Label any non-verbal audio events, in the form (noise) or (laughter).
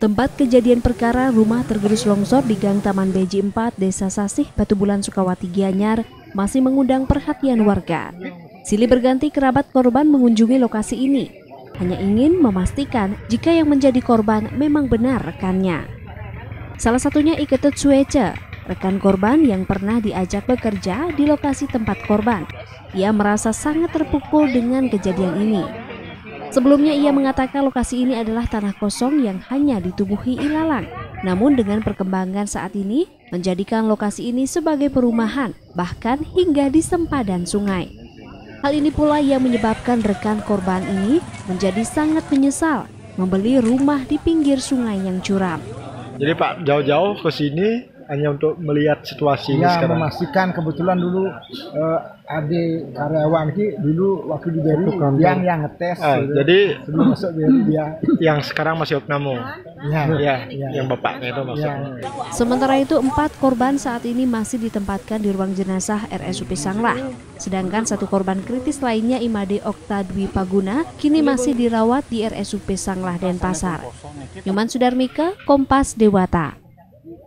Tempat kejadian perkara rumah tergerus longsor di Gang Taman Beji 4, Desa Sasih, Batu Bulan, Sukawati, Gianyar masih mengundang perhatian warga. Silih berganti kerabat korban mengunjungi lokasi ini. Hanya ingin memastikan jika yang menjadi korban memang benar rekannya. Salah satunya Iketut Suece, rekan korban yang pernah diajak bekerja di lokasi tempat korban. Ia merasa sangat terpukul dengan kejadian ini. Sebelumnya ia mengatakan lokasi ini adalah tanah kosong yang hanya ditubuhi ilalang. Namun dengan perkembangan saat ini menjadikan lokasi ini sebagai perumahan bahkan hingga di sempadan sungai. Hal ini pula yang menyebabkan rekan korban ini menjadi sangat menyesal membeli rumah di pinggir sungai yang curam. Jadi Pak jauh-jauh ke sini hanya untuk melihat situasi ini ya sekarang. memastikan kebetulan dulu uh, adik karyawan ki dulu waktu di Beri yang yang ngetes Ah, gitu. jadi sebelum masuk Beri (laughs) dia yang sekarang masih opnamo. ya Ya, ya. yang bapaknya itu ya. maksudnya. Sementara itu empat korban saat ini masih ditempatkan di ruang jenazah RSUP Sanglah. Sedangkan satu korban kritis lainnya Imade Okta Dwi Paguna kini masih dirawat di RSUP Sanglah Denpasar. Nyoman Sudarmika, Kompas Dewata.